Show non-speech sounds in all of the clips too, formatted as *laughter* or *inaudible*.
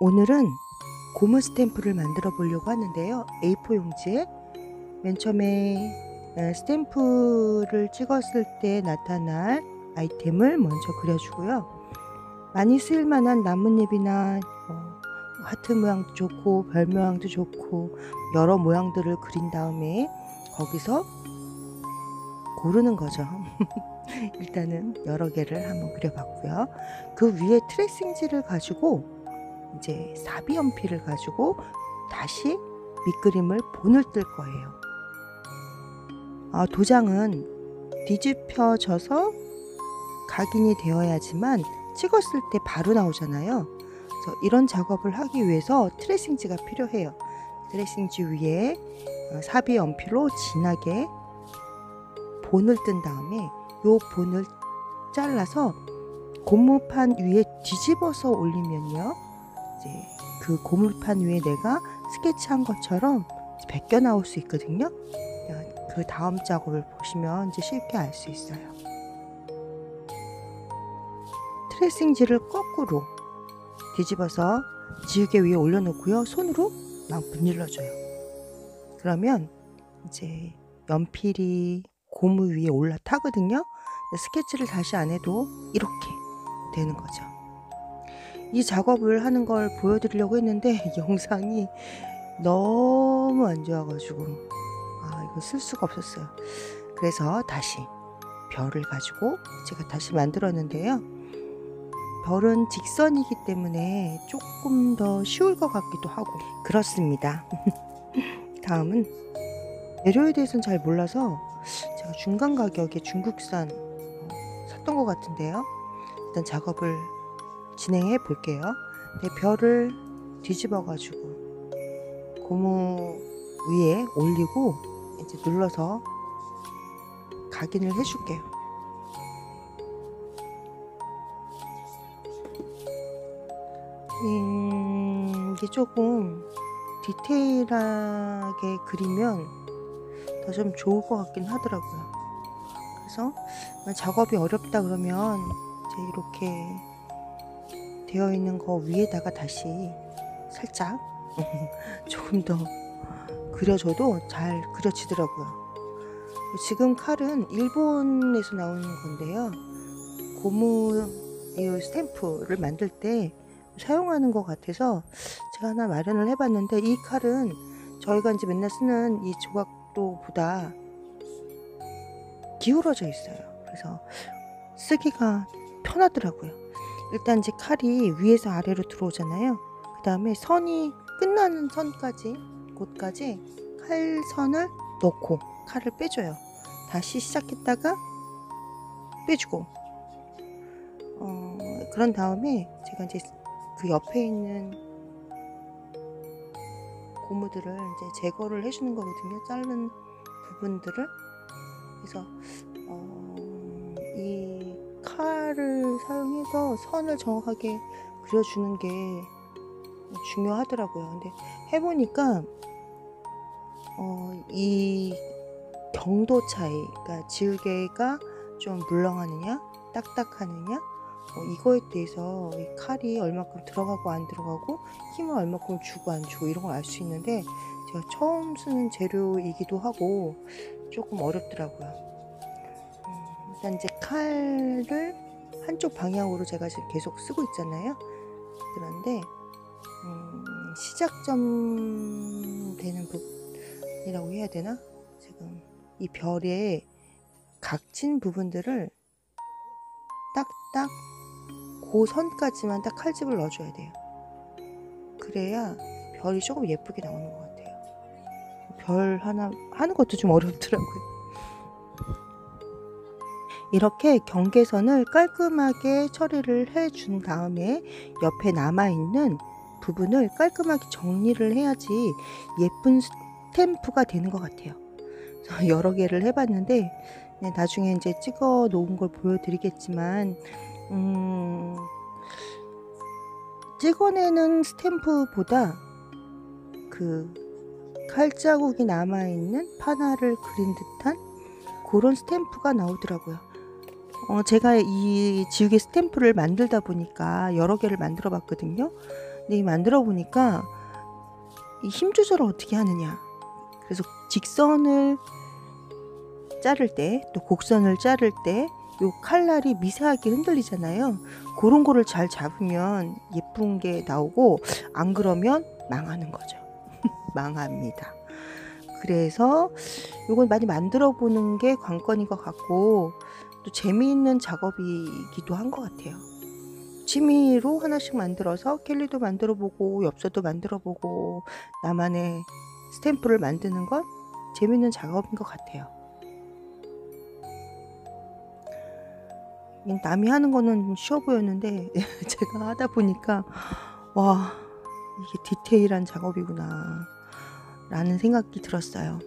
오늘은 고무 스탬프를 만들어 보려고 하는데요. A4 용지에 맨 처음에 에, 스탬프를 찍었을 때 나타날 아이템을 먼저 그려주고요. 많이 쓰일 만한 나뭇잎이나 뭐 하트 모양도 좋고 별 모양도 좋고 여러 모양들을 그린 다음에 거기서 고르는 거죠. *laughs* 일단은 여러 개를 한번 그려봤고요. 그 위에 트레이싱지를 가지고 이제 사비 연필을 가지고 다시 밑그림을 본을 뜰 거예요. 아, 도장은 뒤집혀져서 각인이 되어야지만 찍었을 때 바로 나오잖아요. 그래서 이런 작업을 하기 위해서 트레이싱지가 필요해요. 트레이싱지 위에 어, 사비 연필로 진하게 본을 뜬 다음에 요 본을 잘라서 고무판 위에 뒤집어서 올리면요. 이제 그 고무판 위에 내가 스케치한 것처럼 벗겨 나올 수 있거든요. 그 다음 작업을 보시면 이제 쉽게 알 수 있어요. 트레싱지를 거꾸로 뒤집어서 지우개 위에 올려놓고요. 손으로 막 문질러줘요. 그러면 이제 연필이 고무 위에 올라타거든요. 스케치를 다시 안 해도 이렇게 되는 거죠. 이 작업을 하는 걸 보여드리려고 했는데 *laughs* 영상이 너무 안 좋아가지고 아 이거 쓸 수가 없었어요. 그래서 다시 별을 가지고 제가 다시 만들었는데요. 별은 직선이기 때문에 조금 더 쉬울 것 같기도 하고 그렇습니다. *laughs* 다음은 재료에 대해서는 잘 몰라서 제가 중간 가격에 중국산 샀던 것 같은데요. 일단 작업을 진행해 볼게요. 네, 별을 뒤집어 가지고 고무 위에 올리고 이제 눌러서 각인을 해줄게요. 음, 이게 조금 디테일하게 그리면 더 좀 좋을 것 같긴 하더라고요. 그래서 작업이 어렵다 그러면 이제 이렇게 되어 있는 거 위에다가 다시 살짝 *laughs* 조금 더 그려줘도 잘 그려지더라고요. 지금 칼은 일본에서 나오는 건데요. 고무 이 스탬프를 만들 때 사용하는 것 같아서 제가 하나 마련을 해봤는데 이 칼은 저희가 이제 맨날 쓰는 이 조각도보다 기울어져 있어요. 그래서 쓰기가 편하더라고요. 일단 이제 칼이 위에서 아래로 들어오잖아요. 그 다음에 선이 끝나는 선까지 곳까지 칼선을 넣고 칼을 빼줘요. 다시 시작했다가 빼주고 어, 그런 다음에 제가 이제 그 옆에 있는 고무들을 이제 제거를 해주는 거거든요. 자른 부분들을 그래서 어, 이 칼을 사용해 서 선을 정확하게 그려주는 게 중요하더라고요. 근데 해보니까 어, 이 경도 차이, 그러니까 지우개가 좀 물렁하느냐, 딱딱하느냐, 어, 이거에 대해서 이 칼이 얼마큼 들어가고 안 들어가고 힘을 얼마큼 주고 안 주고 이런 걸 알 수 있는데 제가 처음 쓰는 재료이기도 하고 조금 어렵더라고요. 음, 일단 이제 칼을 한쪽 방향으로 제가 계속 쓰고 있잖아요. 그런데 음, 시작점 되는 부분이라고 해야 되나? 지금 이 별의 각진 부분들을 딱딱 그 선까지만 딱 칼집을 넣어줘야 돼요. 그래야 별이 조금 예쁘게 나오는 것 같아요. 별 하나 하는 것도 좀 어렵더라고요. 이렇게 경계선을 깔끔하게 처리를 해 준 다음에 옆에 남아있는 부분을 깔끔하게 정리를 해야지 예쁜 스탬프가 되는 것 같아요. *laughs* 여러 개를 해봤는데 네, 나중에 이제 찍어 놓은 걸 보여드리겠지만 음, 찍어내는 스탬프보다 그 칼자국이 남아있는 파나를 그린 듯한 그런 스탬프가 나오더라고요. 어, 제가 이 지우개 스탬프를 만들다 보니까 여러 개를 만들어 봤거든요. 근데 이 만들어 보니까 이 힘 조절을 어떻게 하느냐. 그래서 직선을 자를 때 또 곡선을 자를 때 요 칼날이 미세하게 흔들리잖아요. 그런 거를 잘 잡으면 예쁜 게 나오고 안 그러면 망하는 거죠. *laughs* 망합니다. 그래서 요건 많이 만들어 보는 게 관건인 것 같고 또 재미있는 작업이기도 한 것 같아요. 취미로 하나씩 만들어서 캘리도 만들어 보고 엽서도 만들어 보고 나만의 스탬프를 만드는 건 재미있는 작업인 것 같아요. 남이 하는 거는 쉬워 보였는데 *laughs* 제가 하다 보니까 와 이게 디테일한 작업이구나 라는 생각이 들었어요.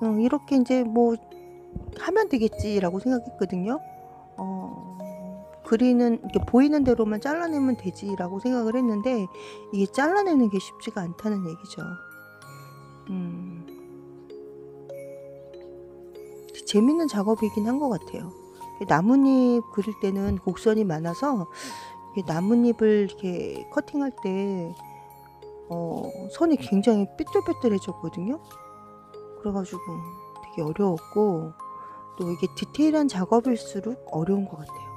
어, 이렇게 이제 뭐 하면 되겠지라고 생각했거든요. 어, 그리는 이렇게 보이는 대로만 잘라내면 되지라고 생각을 했는데 이게 잘라내는 게 쉽지가 않다는 얘기죠. 음, 재밌는 작업이긴 한 것 같아요. 나뭇잎 그릴 때는 곡선이 많아서 나뭇잎을 이렇게 커팅할 때 어, 손이 굉장히 삐뚤빼뚤해졌거든요. 그래가지고 되게 어려웠고 또 이게 디테일한 작업일수록 어려운 것 같아요.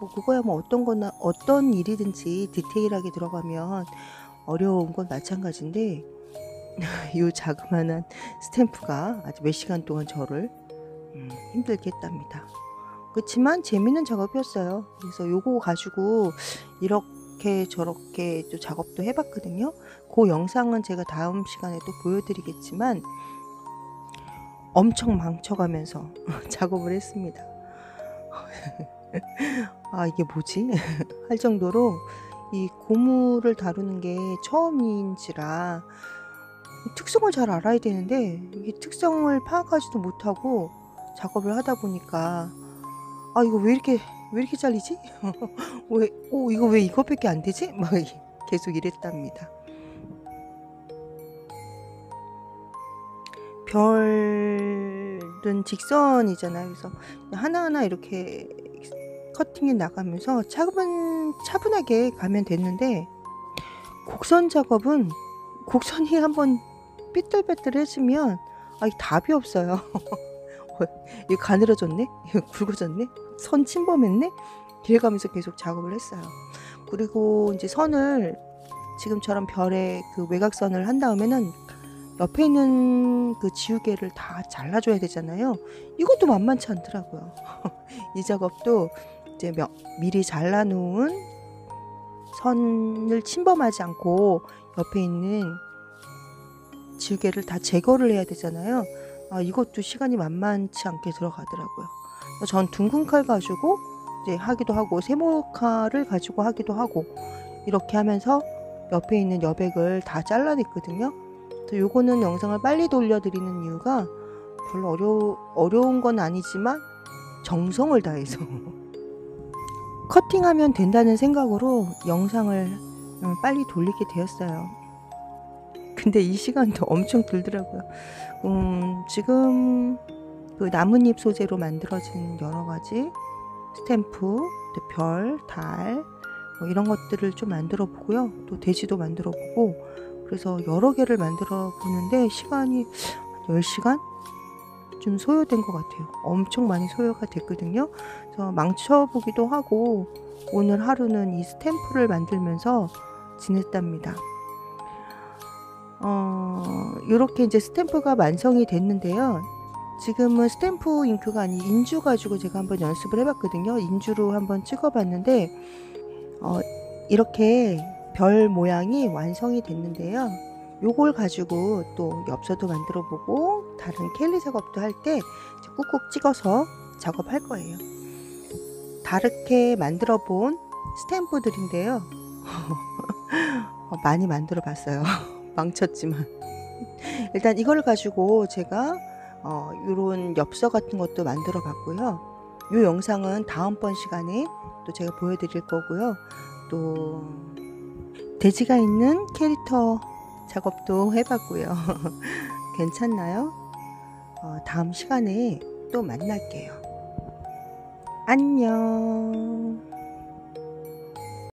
뭐 그거야 뭐 어떤 거나 어떤 일이든지 디테일하게 들어가면 어려운 건 마찬가지인데 *laughs* 이 자그마한 스탬프가 아주 몇 시간 동안 저를 음, 힘들게 했답니다. 그렇지만 재밌는 작업이었어요. 그래서 요거 가지고 이렇게 저렇게 또 작업도 해봤거든요. 그 영상은 제가 다음 시간에 또 보여드리겠지만 엄청 망쳐가면서 *laughs* 작업을 했습니다. *laughs* 아 이게 뭐지? *laughs* 할 정도로 이 고무를 다루는 게 처음인지라 특성을 잘 알아야 되는데 이게 특성을 파악하지도 못하고 작업을 하다 보니까 아 이거 왜 이렇게 왜 이렇게 잘리지? 왜, 오 이거 왜 이것밖에 안 되지? 막 계속 이랬답니다. 별은 직선이잖아요. 그래서 하나하나 이렇게 커팅이 나가면서 차분, 차분하게 가면 됐는데 곡선 작업은 곡선이 한번 삐뚤빼뚤해지면 아, 답이 없어요. *laughs* 이거 가늘어졌네? 굵어졌네? 선 침범했네? 이래가면서 계속 작업을 했어요. 그리고 이제 선을 지금처럼 별의 그 외곽선을 한 다음에는 옆에 있는 그 지우개를 다 잘라줘야 되잖아요. 이것도 만만치 않더라고요. *laughs* 이 작업도 이제 미리 잘라놓은 선을 침범하지 않고 옆에 있는 지우개를 다 제거를 해야 되잖아요. 아, 이것도 시간이 만만치 않게 들어가더라고요. 전 둥근 칼 가지고 이제 하기도 하고 세모 칼을 가지고 하기도 하고 이렇게 하면서 옆에 있는 여백을 다 잘라냈거든요. 그래서 요거는 영상을 빨리 돌려드리는 이유가 별로 어려, 어려운 건 아니지만 정성을 다해서 *laughs* 커팅하면 된다는 생각으로 영상을 음, 빨리 돌리게 되었어요. 근데 이 시간도 *laughs* 엄청 들더라고요. 음, 지금 그 나뭇잎 소재로 만들어진 여러 가지 스탬프, 별, 달, 뭐 이런 것들을 좀 만들어 보고요. 또 돼지도 만들어 보고, 그래서 여러 개를 만들어 보는데 시간이 10시간? 좀 소요된 것 같아요. 엄청 많이 소요가 됐거든요. 그래서 망쳐보기도 하고, 오늘 하루는 이 스탬프를 만들면서 지냈답니다. 어, 이렇게 이제 스탬프가 완성이 됐는데요. 지금은 스탬프 잉크가 아닌 인주 가지고 제가 한번 연습을 해봤거든요. 인주로 한번 찍어봤는데 어, 이렇게 별 모양이 완성이 됐는데요. 요걸 가지고 또 엽서도 만들어 보고 다른 캘리 작업도 할 때 꾹꾹 찍어서 작업할 거예요. 다르게 만들어 본 스탬프들인데요. *laughs* 어, 많이 만들어 봤어요. *laughs* 망쳤지만 일단 이걸 가지고 제가 어, 이런 엽서 같은 것도 만들어 봤고요. 이 영상은 다음번 시간에 또 제가 보여드릴 거고요. 또 돼지가 있는 캐릭터 작업도 해봤고요. *laughs* 괜찮나요? 어, 다음 시간에 또 만날게요. 안녕.